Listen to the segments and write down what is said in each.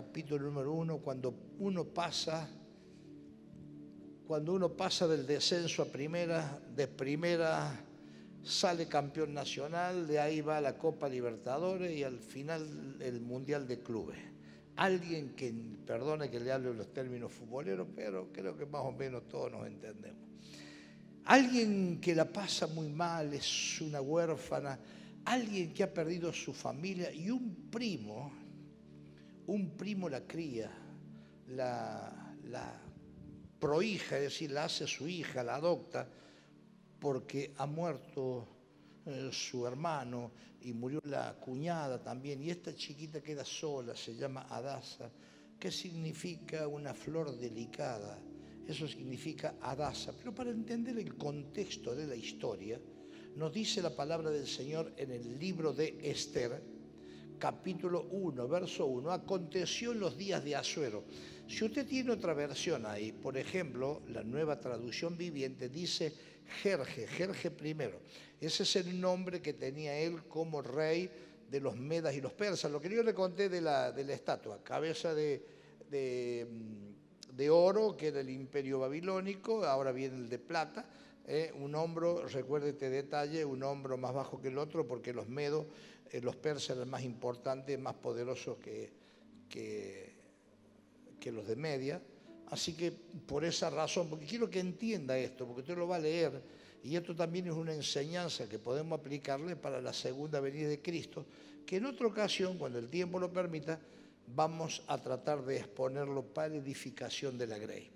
capítulo número uno, cuando uno pasa, cuando uno pasa del descenso a primera, de primera sale campeón nacional, de ahí va la Copa Libertadores y al final el Mundial de Clubes. Alguien que, perdone que le hable los términos futboleros, pero creo que más o menos todos nos entendemos. Alguien que la pasa muy mal, es una huérfana, alguien que ha perdido su familia y un primo, un primo la cría, la, prohija, es decir, la hace su hija, la adopta, porque ha muerto eh, su hermano y murió la cuñada también, y esta chiquita queda sola, se llama Adasa, que significa una flor delicada, eso significa Adasa. Pero para entender el contexto de la historia, nos dice la palabra del Señor en el libro de Esther, capítulo 1, verso 1, aconteció en los días de Asuero. Si usted tiene otra versión ahí, por ejemplo, la nueva traducción viviente dice Jerje, Jerje primero. Ese es el nombre que tenía él como rey de los medas y los persas. Lo que yo le conté de la, de la estatua, cabeza de, de, de, oro, que era el imperio babilónico, ahora viene el de plata. Eh, un hombro, recuerde este detalle, un hombro más bajo que el otro, porque los medos, eh, los persas eran más importantes, más poderosos que, que, que los de media. Así que por esa razón, porque quiero que entienda esto, porque usted lo va a leer, y esto también es una enseñanza que podemos aplicarle para la segunda venida de Cristo, que en otra ocasión, cuando el tiempo lo permita, vamos a tratar de exponerlo para edificación de la Grey.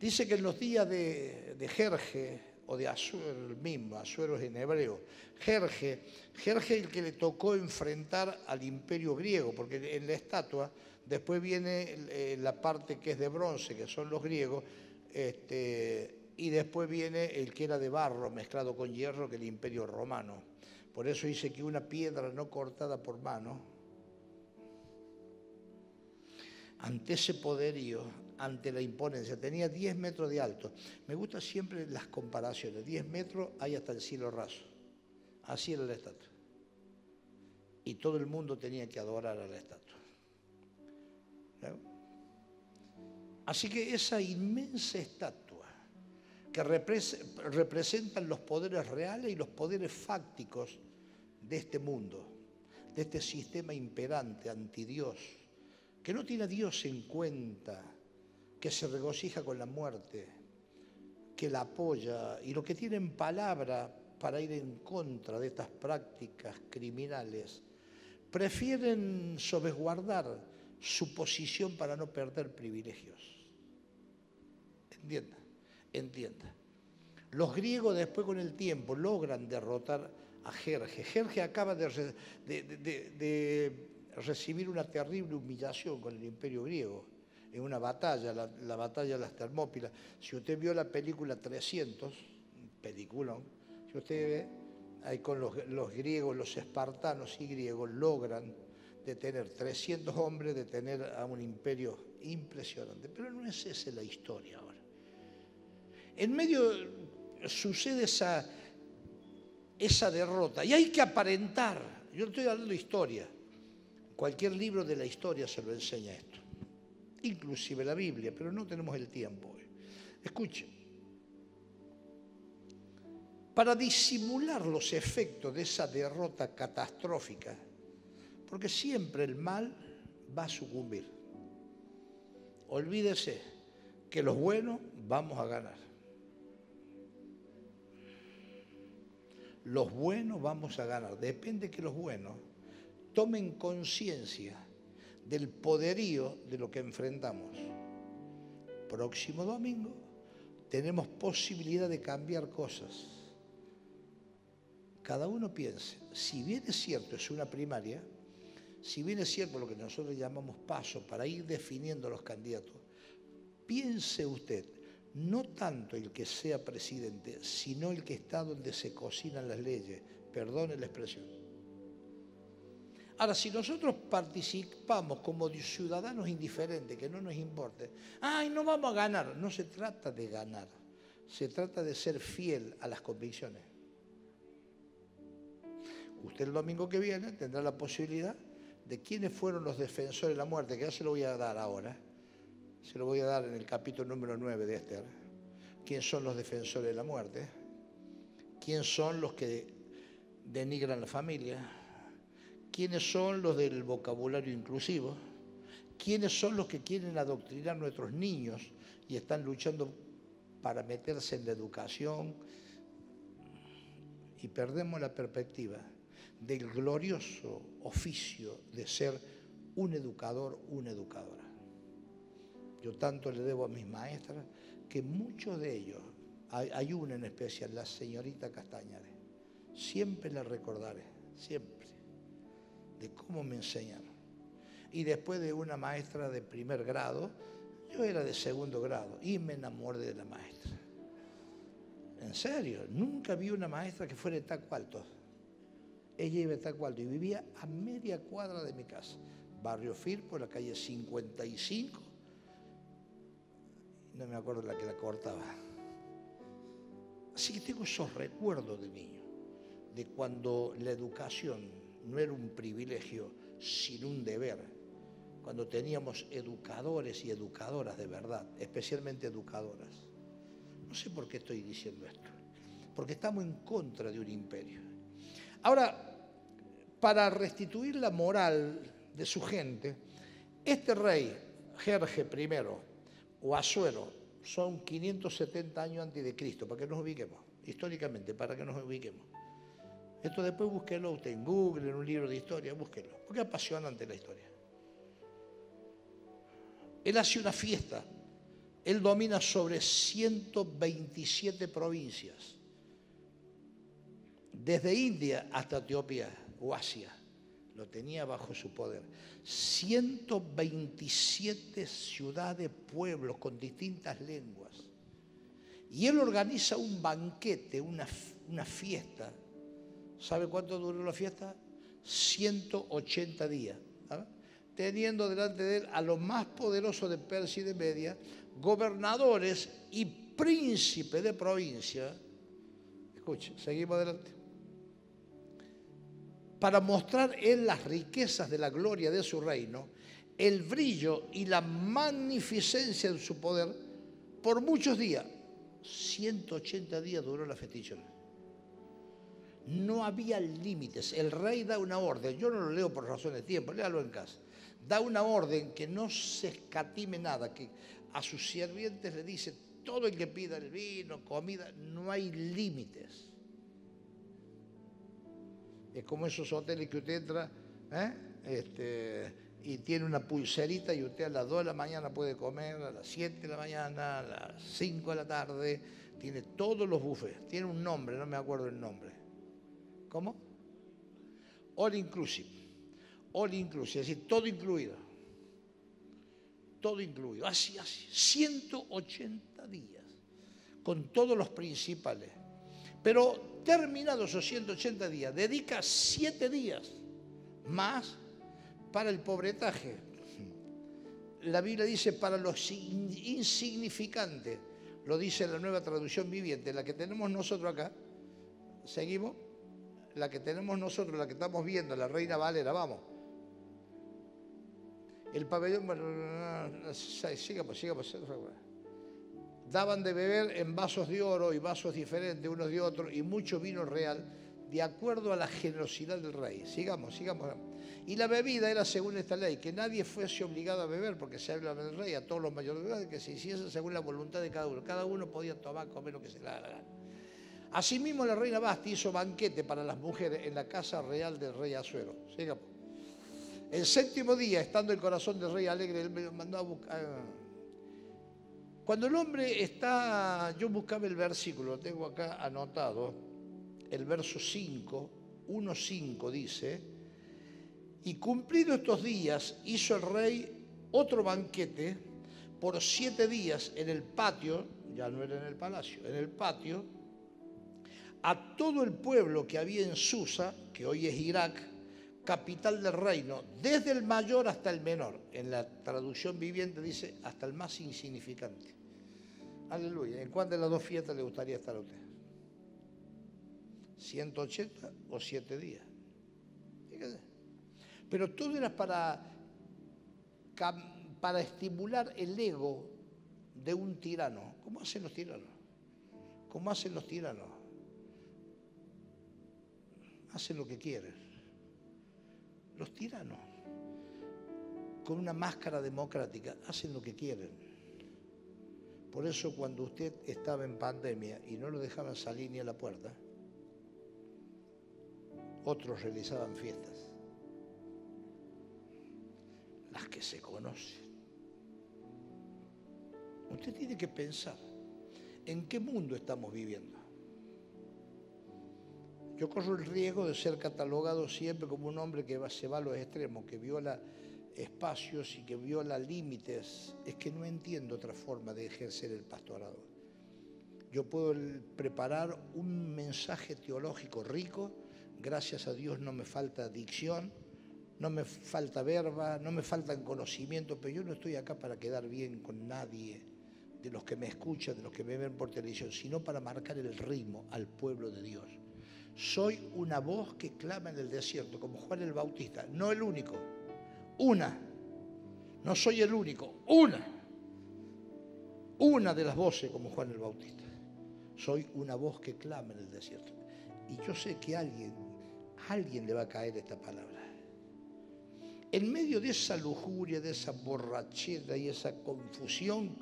Dice que en los días de, de Jerje, o de Asuero el mismo, Asuero es en hebreo, Jerje, Jerje el que le tocó enfrentar al imperio griego, porque en la estatua Después viene eh, la parte que es de bronce, que son los griegos, este, y después viene el que era de barro mezclado con hierro, que es el imperio romano. Por eso dice que una piedra no cortada por mano, ante ese poderío, ante la imponencia, tenía 10 metros de alto. Me gustan siempre las comparaciones, 10 metros hay hasta el cielo raso. Así era la estatua. Y todo el mundo tenía que adorar a la estatua. Así que esa inmensa estatua que representan los poderes reales y los poderes fácticos de este mundo, de este sistema imperante anti Dios, que no tiene a Dios en cuenta, que se regocija con la muerte, que la apoya y lo que tiene en palabra para ir en contra de estas prácticas criminales, prefieren sobresguardar su posición para no perder privilegios. Entienda, entienda. Los griegos después con el tiempo logran derrotar a Jerje. Jerje acaba de, recibir una terrible humillación con el imperio griego en una batalla, la, batalla de las Termópilas. Si usted vio la película 300, peliculón, si usted ve, ahí con los, griegos, los espartanos y griegos logran de tener 300 hombres, de tener a un imperio impresionante. Pero no es esa la historia ahora. En medio sucede esa, esa derrota y hay que aparentar. Yo no estoy hablando de historia. Cualquier libro de la historia se lo enseña esto. Inclusive la Biblia, pero no tenemos el tiempo hoy. Escuche. Para disimular los efectos de esa derrota catastrófica, porque siempre el mal va a sucumbir. Olvídese que los buenos vamos a ganar. Los buenos vamos a ganar. Depende que los buenos tomen conciencia del poderío de lo que enfrentamos. Próximo domingo tenemos posibilidad de cambiar cosas. Cada uno piense, si bien es cierto, es una primaria, si bien es cierto lo que nosotros llamamos paso para ir definiendo los candidatos, piense usted, no tanto el que sea presidente, sino el que está donde se cocinan las leyes, perdone la expresión. Ahora, si nosotros participamos como ciudadanos indiferentes, que no nos importe, ay, no vamos a ganar, no se trata de ganar, se trata de ser fiel a las convicciones. Usted el domingo que viene tendrá la posibilidad de quiénes fueron los defensores de la muerte, que ya se lo voy a dar ahora, se lo voy a dar en el capítulo número 9 de Esther, quién son los defensores de la muerte, quién son los que denigran la familia, quiénes son los del vocabulario inclusivo, quiénes son los que quieren adoctrinar a nuestros niños y están luchando para meterse en la educación y perdemos la perspectiva del glorioso oficio de ser un educador, una educadora. Yo tanto le debo a mis maestras que muchos de ellos, hay, una en especial, la señorita Castañares, siempre la recordaré, siempre, de cómo me enseñaron. Y después de una maestra de primer grado, yo era de segundo grado y me enamoré de la maestra. En serio, nunca vi una maestra que fuera de Taco Alto. Ella iba de Taco Alto y vivía a media cuadra de mi casa. Barrio Firpo, la calle 55. No me acuerdo la que la cortaba. Así que tengo esos recuerdos de niño, de cuando la educación no era un privilegio, sino un deber cuando teníamos educadores y educadoras de verdad, especialmente educadoras. No sé por qué estoy diciendo esto, porque estamos en contra de un imperio. Ahora, para restituir la moral de su gente, este rey, Jerje I o Azuero, son 570 años antes de Cristo, para que nos ubiquemos, históricamente, para que nos ubiquemos. Esto después búsquelo usted en Google, en un libro de historia, búsquelo, porque apasionante la historia. Él hace una fiesta. Él domina sobre 127 provincias, desde India hasta Etiopía o Asia. Lo tenía bajo su poder. 127 ciudades, pueblos con distintas lenguas. Y él organiza un banquete, una, una fiesta. ¿Sabe cuánto duró la fiesta? 180 días teniendo delante de él a los más poderosos de Persia y de Media, gobernadores y príncipes de provincia. Escuche, seguimos adelante. Para mostrar él las riquezas de la gloria de su reino, el brillo y la magnificencia de su poder, por muchos días, 180 días duró la festición. No había límites. El rey da una orden. Yo no lo leo por razones de tiempo, léalo en casa da una orden que no se escatime nada, que a sus sirvientes le dice, todo el que pida el vino, comida, no hay límites. Es como esos hoteles que usted entra ¿eh? este, y tiene una pulserita y usted a las 2 de la mañana puede comer, a las 7 de la mañana, a las 5 de la tarde, tiene todos los buffets, tiene un nombre, no me acuerdo el nombre. ¿Cómo? All inclusive all inclusive, es decir, todo incluido. Todo incluido. Así, así. 180 días. Con todos los principales. Pero terminados esos 180 días, dedica 7 días más para el pobretaje. La Biblia dice para los insignificantes. Lo dice la nueva traducción viviente, la que tenemos nosotros acá. ¿Seguimos? La que tenemos nosotros, la que estamos viendo, la Reina Valera, vamos. El pabellón, bueno, sigamos. Daban de beber en vasos de oro y vasos diferentes unos de otros y mucho vino real, de acuerdo a la generosidad del rey. Sigamos, sigamos. Y la bebida era según esta ley, que nadie fuese obligado a beber, porque se habla del rey a todos los mayores que se hiciese según la voluntad de cada uno. Cada uno podía tomar, comer lo que se le daba Asimismo, la reina Basti hizo banquete para las mujeres en la casa real del rey Azuero. Sigamos. El séptimo día, estando el corazón del rey alegre, él me mandó a buscar. Cuando el hombre está, yo buscaba el versículo, lo tengo acá anotado, el verso 5, 1.5 dice, y cumplido estos días hizo el rey otro banquete por siete días en el patio, ya no era en el palacio, en el patio, a todo el pueblo que había en Susa, que hoy es Irak, capital del reino, desde el mayor hasta el menor. En la traducción viviente dice hasta el más insignificante. Aleluya. ¿En cuál de las dos fiestas le gustaría estar a usted? ¿180 o 7 días? Pero todo era para, para estimular el ego de un tirano. ¿Cómo hacen los tiranos? ¿Cómo hacen los tiranos? Hacen lo que quieren. Los tiranos, con una máscara democrática, hacen lo que quieren. Por eso cuando usted estaba en pandemia y no lo dejaban salir ni a la puerta, otros realizaban fiestas. Las que se conocen. Usted tiene que pensar en qué mundo estamos viviendo. Yo corro el riesgo de ser catalogado siempre como un hombre que se va a los extremos, que viola espacios y que viola límites. Es que no entiendo otra forma de ejercer el pastorado. Yo puedo preparar un mensaje teológico rico, gracias a Dios no me falta dicción, no me falta verba, no me faltan conocimientos, pero yo no estoy acá para quedar bien con nadie de los que me escuchan, de los que me ven por televisión, sino para marcar el ritmo al pueblo de Dios. Soy una voz que clama en el desierto, como Juan el Bautista, no el único, una. No soy el único, una. Una de las voces como Juan el Bautista. Soy una voz que clama en el desierto. Y yo sé que a alguien, a alguien le va a caer esta palabra. En medio de esa lujuria, de esa borrachera y esa confusión,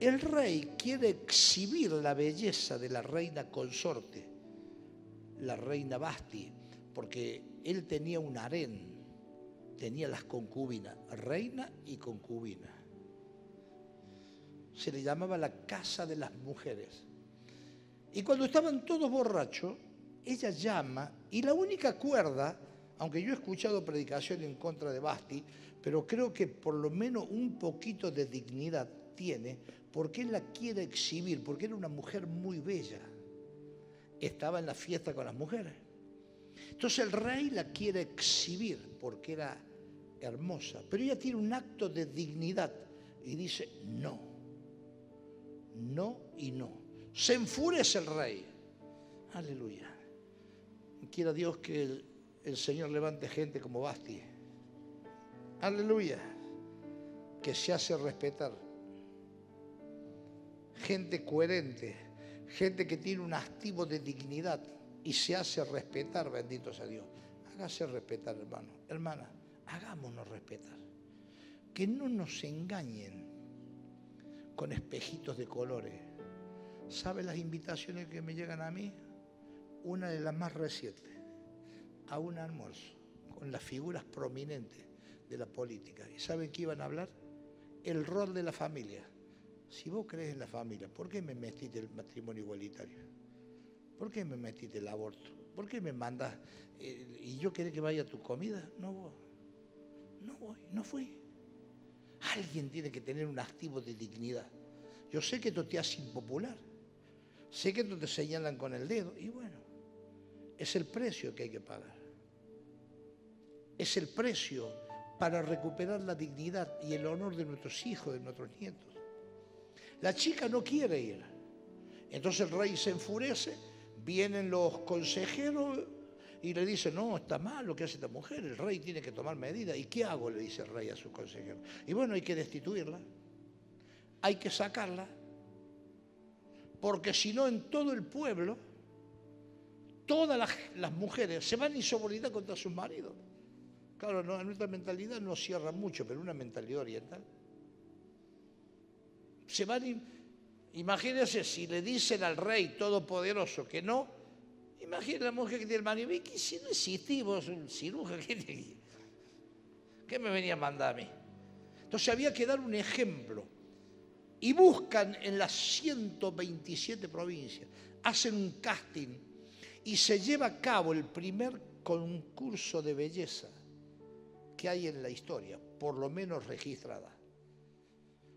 el rey quiere exhibir la belleza de la reina consorte, la reina Basti, porque él tenía un harén, tenía las concubinas, reina y concubina. Se le llamaba la casa de las mujeres. Y cuando estaban todos borrachos, ella llama y la única cuerda, aunque yo he escuchado predicación en contra de Basti, pero creo que por lo menos un poquito de dignidad tiene, porque él la quiere exhibir, porque era una mujer muy bella. Estaba en la fiesta con las mujeres. Entonces el rey la quiere exhibir porque era hermosa, pero ella tiene un acto de dignidad y dice no, no y no. Se enfurece el rey. Aleluya. Quiera Dios que el, el Señor levante gente como Basti. Aleluya. Que se hace respetar gente coherente, gente que tiene un activo de dignidad y se hace respetar, bendito sea Dios. Hágase respetar, hermano. Hermana, hagámonos respetar. Que no nos engañen con espejitos de colores. ¿Sabe las invitaciones que me llegan a mí? Una de las más recientes, a un almuerzo, con las figuras prominentes de la política. ¿Y saben qué iban a hablar? El rol de la familia. Si vos crees en la familia, ¿por qué me metiste el matrimonio igualitario? ¿Por qué me metiste el aborto? ¿Por qué me mandas eh, y yo querés que vaya a tu comida? No voy. No voy, no fui. Alguien tiene que tener un activo de dignidad. Yo sé que esto te hace impopular. Sé que esto te señalan con el dedo. Y bueno, es el precio que hay que pagar. Es el precio para recuperar la dignidad y el honor de nuestros hijos, de nuestros nietos. La chica no quiere ir. Entonces el rey se enfurece, vienen los consejeros y le dicen, no, está mal lo que hace esta mujer, el rey tiene que tomar medidas. ¿Y qué hago? Le dice el rey a sus consejeros. Y bueno, hay que destituirla, hay que sacarla, porque si no en todo el pueblo, todas las, mujeres se van insubordinadas contra sus maridos. Claro, no, nuestra mentalidad no cierra mucho, pero una mentalidad oriental se van, imagínense si le dicen al rey todopoderoso que no, imagínense la mujer que tiene el marido, que si no existís vos, un cirujano, ¿qué, ¿qué me venía a mandar a mí? Entonces había que dar un ejemplo. Y buscan en las 127 provincias, hacen un casting y se lleva a cabo el primer concurso de belleza que hay en la historia, por lo menos registrada.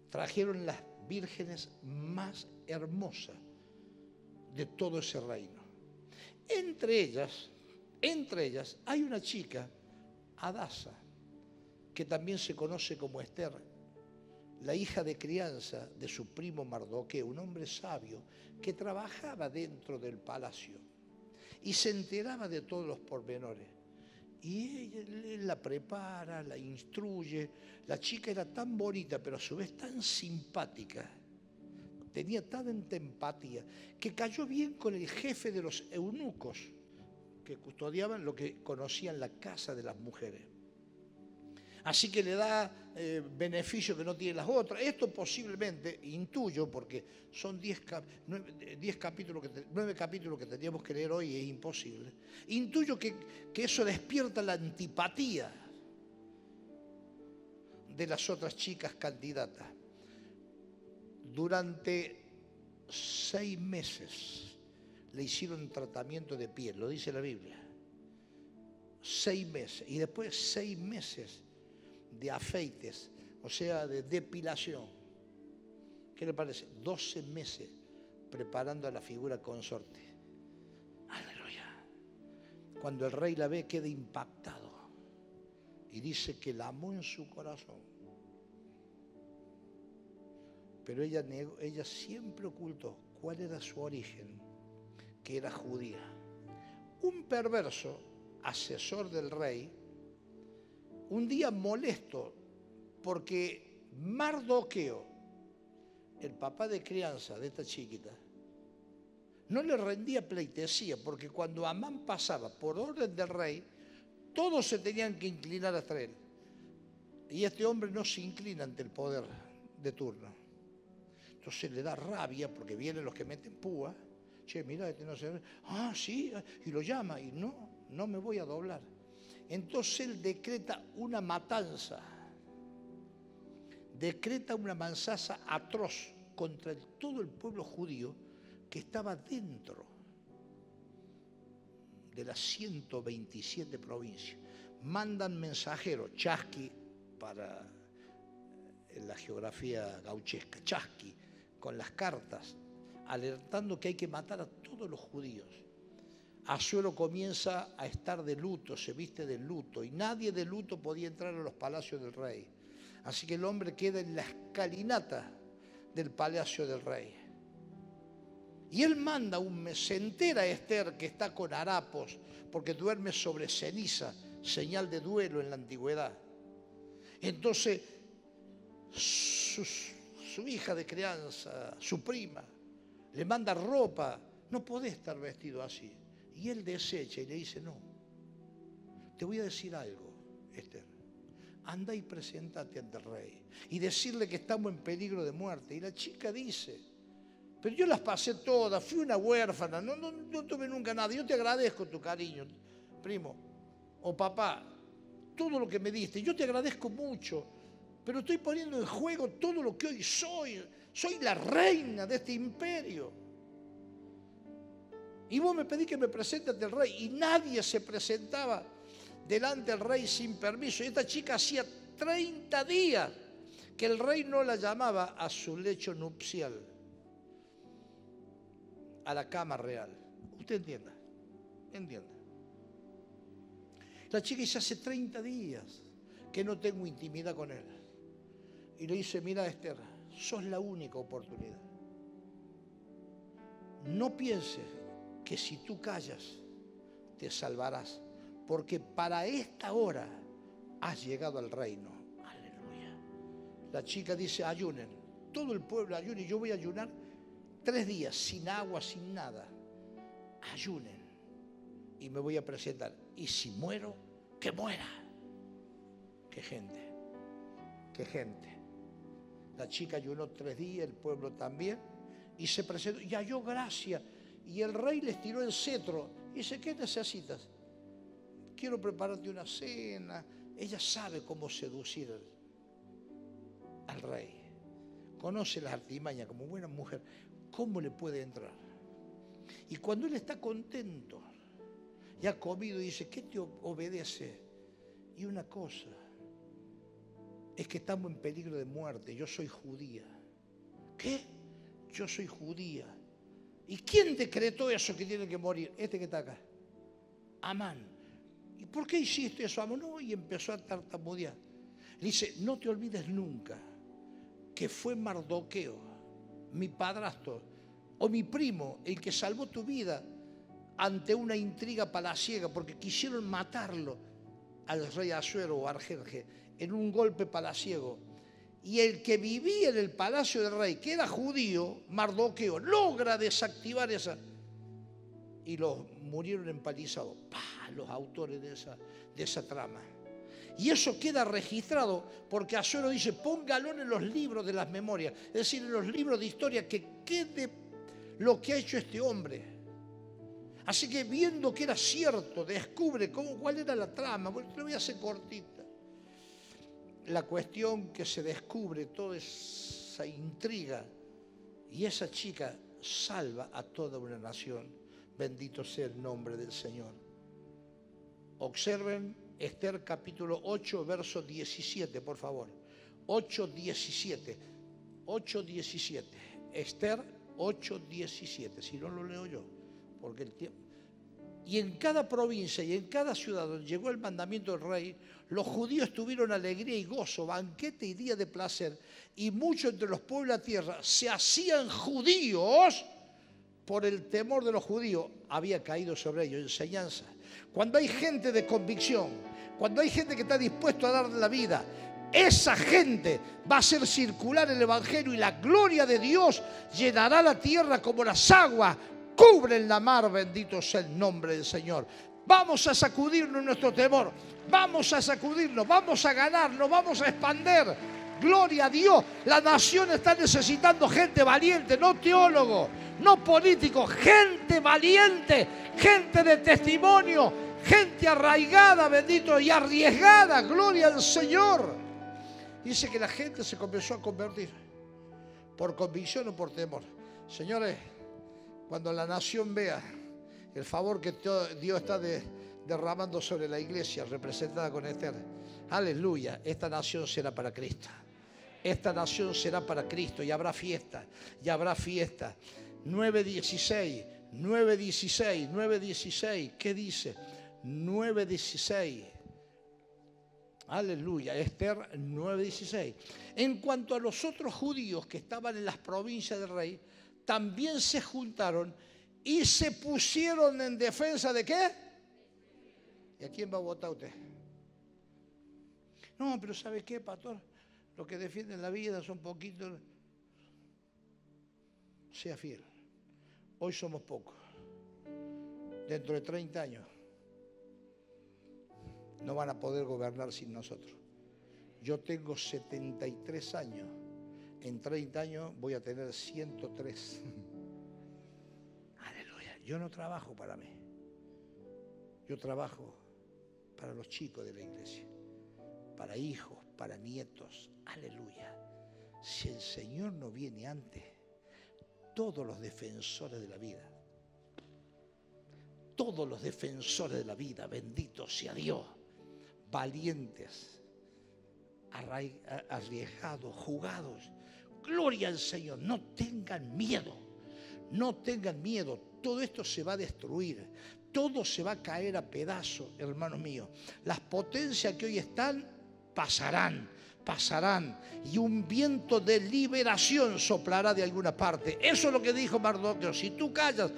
Trajeron las vírgenes más hermosas de todo ese reino. Entre ellas, entre ellas hay una chica, Adasa, que también se conoce como Esther, la hija de crianza de su primo Mardoqueo, un hombre sabio que trabajaba dentro del palacio y se enteraba de todos los pormenores. Y él, la prepara, la instruye. La chica era tan bonita, pero a su vez tan simpática. Tenía tanta empatía que cayó bien con el jefe de los eunucos que custodiaban lo que conocían la casa de las mujeres. Así que le da eh, beneficio que no tienen las otras. Esto posiblemente, intuyo, porque son 10 capítulos, que, capítulos que tendríamos que leer hoy, es imposible. Intuyo que, que eso despierta la antipatía de las otras chicas candidatas. Durante seis meses le hicieron tratamiento de piel, lo dice la Biblia. Seis meses. Y después seis meses de afeites, o sea, de depilación. ¿Qué le parece? 12 meses preparando a la figura consorte. Aleluya. Cuando el rey la ve, queda impactado y dice que la amó en su corazón. Pero ella, ella siempre ocultó cuál era su origen, que era judía. Un perverso, asesor del rey, un día molesto porque Mardoqueo, el papá de crianza de esta chiquita, no le rendía pleitesía porque cuando Amán pasaba por orden del rey, todos se tenían que inclinar hasta él. Y este hombre no se inclina ante el poder de turno. Entonces le da rabia porque vienen los que meten púa. Che, mira, este no se... Ah, sí, y lo llama y no, no me voy a doblar. Entonces él decreta una matanza, decreta una manzaza atroz contra todo el pueblo judío que estaba dentro de las 127 provincias. Mandan mensajeros, chasqui para eh, la geografía gauchesca, chasqui, con las cartas, alertando que hay que matar a todos los judíos. Azuero comienza a estar de luto, se viste de luto, y nadie de luto podía entrar a los palacios del rey. Así que el hombre queda en la escalinata del palacio del rey. Y él manda un se entera a Esther que está con harapos porque duerme sobre ceniza, señal de duelo en la antigüedad. Entonces su hija de crianza, su prima, le manda ropa. No podés estar vestido así. Y él desecha y le dice, no, te voy a decir algo, Esther. Anda y preséntate ante el rey y decirle que estamos en peligro de muerte. Y la chica dice, pero yo las pasé todas, fui una huérfana, no, no, no tuve nunca nada. Yo te agradezco tu cariño, primo o papá, todo lo que me diste. Yo te agradezco mucho, pero estoy poniendo en juego todo lo que hoy soy. Soy la reina de este imperio. Y vos me pedís que me presente ante el rey. Y nadie se presentaba delante del rey sin permiso. Y esta chica hacía 30 días que el rey no la llamaba a su lecho nupcial, a la cama real. Usted entienda, entienda. La chica dice, hace 30 días que no tengo intimidad con él. Y le dice, mira Esther, sos la única oportunidad. No pienses que si tú callas, te salvarás, porque para esta hora has llegado al reino. Aleluya. La chica dice, ayunen, todo el pueblo ayune, yo voy a ayunar tres días, sin agua, sin nada. Ayunen y me voy a presentar. Y si muero, que muera. Qué gente, qué gente. La chica ayunó tres días, el pueblo también, y se presentó y halló gracia y el rey les tiró el cetro y dice, ¿qué necesitas? Quiero prepararte una cena. Ella sabe cómo seducir al rey. Conoce las artimañas como buena mujer. ¿Cómo le puede entrar? Y cuando él está contento y ha comido, dice, ¿qué te obedece? Y una cosa, es que estamos en peligro de muerte. Yo soy judía. ¿Qué? Yo soy judía. ¿Y quién decretó eso que tiene que morir? Este que está acá. Amán. ¿Y por qué hiciste eso, Amán? No, y empezó a tartamudear. Le dice, no te olvides nunca que fue Mardoqueo, mi padrastro, o mi primo, el que salvó tu vida ante una intriga palaciega, porque quisieron matarlo al rey Asuero o Argerje en un golpe palaciego. Y el que vivía en el palacio del rey, que era judío, Mardoqueo, logra desactivar esa. Y los murieron empalizados. ¡Pah! Los autores de esa, de esa trama. Y eso queda registrado porque Asuero dice, póngalo en los libros de las memorias, es decir, en los libros de historia, que quede lo que ha hecho este hombre. Así que viendo que era cierto, descubre cómo, cuál era la trama, bueno, te lo voy a hacer cortita. La cuestión que se descubre, toda esa intriga, y esa chica salva a toda una nación. Bendito sea el nombre del Señor. Observen Esther capítulo 8, verso 17, por favor. 8, 17. 8, 17. Esther 8, 17. Si no lo leo yo, porque el tiempo... Y en cada provincia y en cada ciudad donde llegó el mandamiento del rey, los judíos tuvieron alegría y gozo, banquete y día de placer. Y muchos entre los pueblos de la tierra se hacían judíos por el temor de los judíos. Había caído sobre ellos enseñanza cuando hay gente de convicción, cuando hay gente que está dispuesto a darle la vida, esa gente va a hacer circular el Evangelio y la gloria de Dios llenará la tierra como las aguas cubren la mar, bendito sea el nombre del Señor. Vamos a sacudirnos nuestro temor, vamos a sacudirnos, vamos a ganarnos, vamos a expander. Gloria a Dios, la nación está necesitando gente valiente, no teólogo, no político, gente valiente, gente de testimonio, gente arraigada, bendito, y arriesgada, gloria al Señor. Dice que la gente se comenzó a convertir por convicción o por temor. Señores, cuando la nación vea el favor que Dios está derramando sobre la iglesia representada con Esther, aleluya, esta nación será para Cristo. Esta nación será para Cristo y habrá fiesta, y habrá fiesta. 9.16, 9.16, 9.16, ¿qué dice? 9.16. Aleluya, Esther 9.16. En cuanto a los otros judíos que estaban en las provincias del rey, también se juntaron y se pusieron en defensa de qué? ¿Y a quién va a votar usted? No, pero ¿sabe qué, pastor? Los que defienden la vida son poquitos. Sea fiel. Hoy somos pocos. Dentro de 30 años no van a poder gobernar sin nosotros. Yo tengo 73 años. En 30 años voy a tener 103. Aleluya. Yo no trabajo para mí. Yo trabajo para los chicos de la iglesia. Para hijos, para nietos. Aleluya. Si el Señor no viene antes, todos los defensores de la vida, todos los defensores de la vida, bendito sea Dios, valientes, arriesgados, jugados. Gloria al Señor, no tengan miedo, no tengan miedo, todo esto se va a destruir, todo se va a caer a pedazos, hermanos míos. Las potencias que hoy están pasarán, pasarán y un viento de liberación soplará de alguna parte. Eso es lo que dijo Mardoqueo. Si tú callas,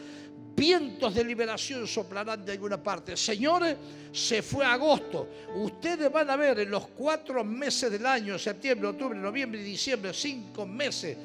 vientos de liberación soplarán de alguna parte. Señores, se fue agosto. Ustedes van a ver en los cuatro meses del año, septiembre, octubre, noviembre y diciembre, cinco meses,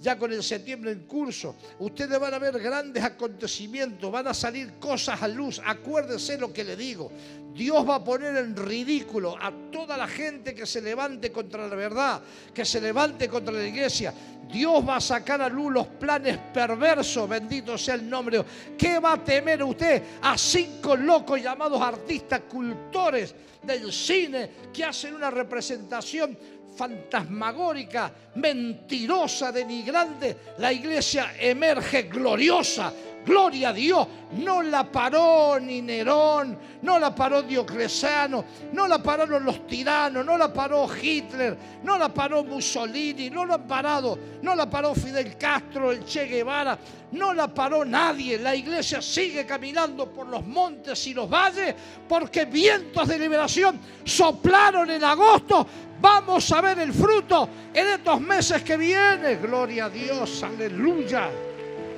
ya con el septiembre en curso, ustedes van a ver grandes acontecimientos, van a salir cosas a luz. Acuérdense lo que le digo. Dios va a poner en ridículo a toda la gente que se levante contra la verdad, que se levante contra la iglesia. Dios va a sacar a luz los planes perversos, bendito sea el nombre. ¿Qué va a temer usted a cinco locos llamados artistas, cultores del cine, que hacen una representación fantasmagórica, mentirosa, denigrante? La iglesia emerge gloriosa, Gloria a Dios. No la paró ni Nerón, no la paró Diocleciano, no la pararon los tiranos, no la paró Hitler, no la paró Mussolini, no la han parado, no la paró Fidel Castro, el Che Guevara, no la paró nadie. La iglesia sigue caminando por los montes y los valles porque vientos de liberación soplaron en agosto. Vamos a ver el fruto en estos meses que vienen. Gloria a Dios, aleluya.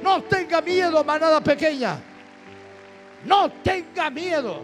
No tenga miedo, manada pequeña. No tenga miedo.